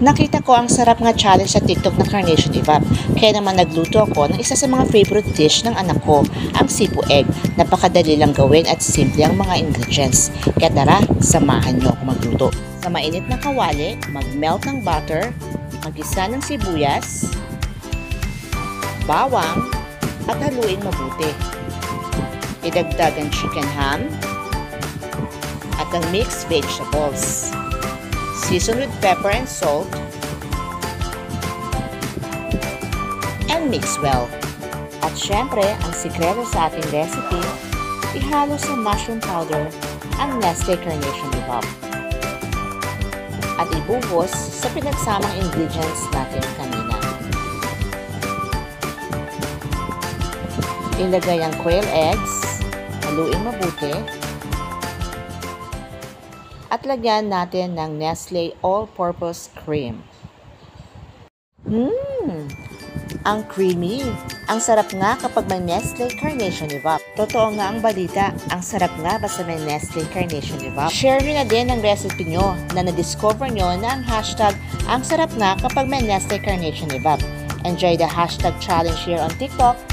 Nakita ko ang sarap nga challenge sa TikTok na Carnation Evap. Kaya naman nagluto ako ng isa sa mga favorite dish ng anak ko, ang sipu egg. Napakadali lang gawin at simple ang mga ingredients. Kaya tara, samahan niyo ako magluto. Sa mainit na kawali, mag-melt ng butter, magisa ng sibuyas, bawang, at haluin mabuti. Idagdag ang chicken ham at ang mixed vegetables. Season with pepper and salt. And mix well. At syempre, ang sikreto sa ating recipe, ihalo sa mushroom powder ang Nestle Carnation Evap. At ibuhos sa pinagsamang ingredients natin kanina. Ilagay ang quail eggs, haluin mabuti, at lagyan natin ng Nestle All-Purpose Cream. Mmm! Ang creamy! Ang sarap nga kapag may Nestle Carnation Evap. Totoo nga ang balita, ang sarap nga basta may Nestle Carnation Evap. Share nyo na din ang recipe nyo na na-discover nyo na ang hashtag ang sarap nga kapag may Nestle Carnation Evap. Enjoy the hashtag challenge here on TikTok